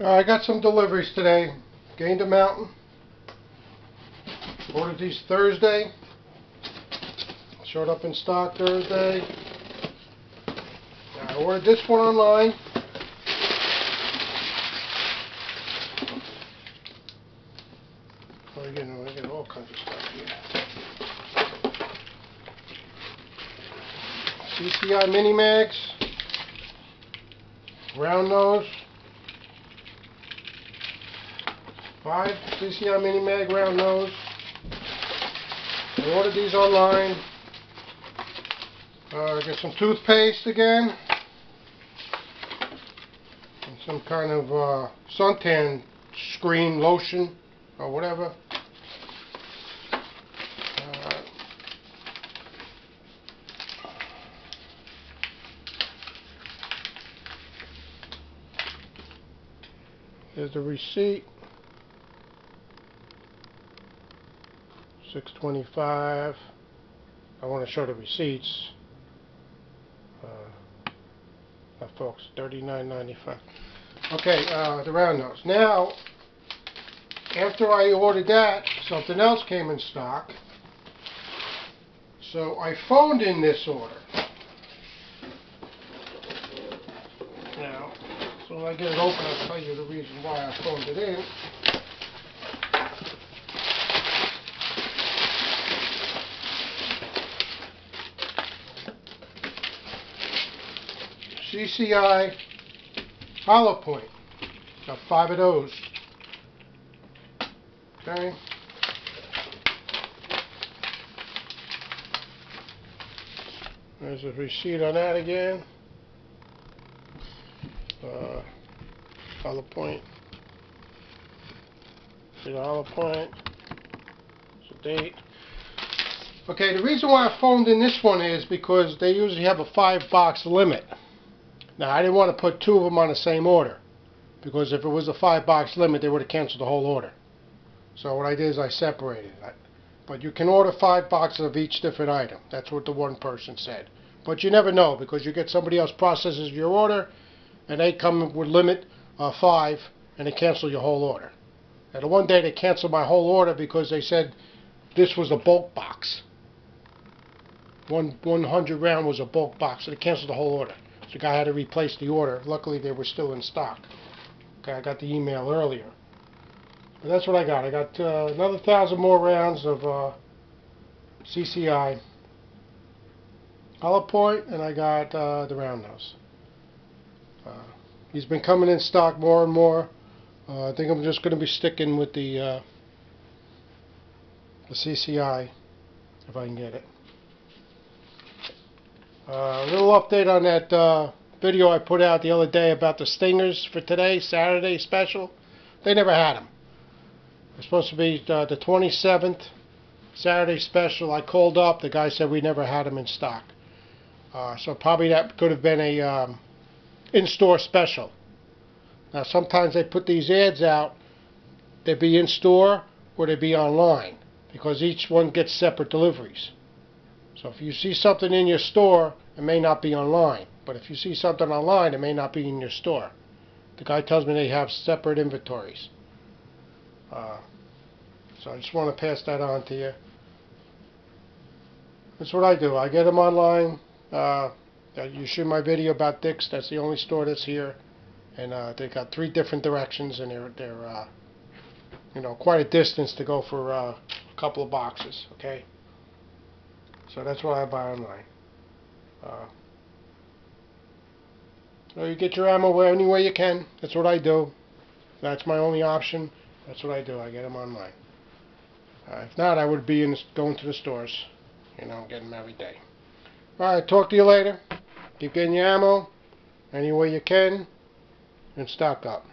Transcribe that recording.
I got some deliveries today. Gander Mountain. Ordered these Thursday. Showed up in stock Thursday. I ordered this one online. Well, you know, I get all kinds of stuff here. CCI Mini Mags. Round nose. Five CCI Mini Mag round nose. I ordered these online. Uh, get some toothpaste again. And some kind of uh, suntan screen lotion or whatever. Uh, Here's the receipt. Six twenty-five. I want to show the receipts. Uh, folks, thirty-nine ninety-five. Okay, uh, the round nose. Now, after I ordered that, something else came in stock. So I phoned in this order. Now, so when I get it open, I'll tell you the reason why I phoned it in. CCI Hollow Point. Got five of those. Okay. There's a receipt on that again. Uh, Hollow Point. See the Hollow Point. It's a date. Okay, the reason why I phoned in this one is because they usually have a five box limit. Now, I didn't want to put two of them on the same order because if it was a five box limit, they would have canceled the whole order. So what I did is I separated it. But you can order five boxes of each different item. That's what the one person said. But you never know because you get somebody else processes your order and they come with limit uh, five and they cancel your whole order. And the one day they canceled my whole order because they said this was a bulk box. One 100 round was a bulk box, so they canceled the whole order. So the guy had to replace the order. Luckily, they were still in stock. Okay, I got the email earlier. But that's what I got. I got uh, another thousand more rounds of uh, CCI Hollow Point, and I got uh, the round nose. Uh, he's been coming in stock more and more. Uh, I think I'm just going to be sticking with the uh, the CCI if I can get it. Uh, a little update on that uh, video I put out the other day about the stingers for today, Saturday special. They never had them. It was supposed to be uh, the 27th Saturday special. I called up. The guy said we never had them in stock. Uh, so probably that could have been a um, in-store special. Now sometimes they put these ads out. They'd be in store or they'd be online because each one gets separate deliveries. So if you see something in your store, it may not be online. But if you see something online, it may not be in your store. The guy tells me they have separate inventories. Uh, so I just want to pass that on to you. That's what I do. I get them online. Uh, you see my video about Dick's. That's the only store that's here. And uh, they got three different directions, and they're, they're uh, you know, quite a distance to go for uh, a couple of boxes, okay? So that's what I buy online. Uh, so you get your ammo any way you can. That's what I do. That's my only option. That's what I do. I get them online. Uh, if not, I would be in going to the stores. You know, getting them every day. Alright, talk to you later. Keep getting your ammo any way you can. And stock up.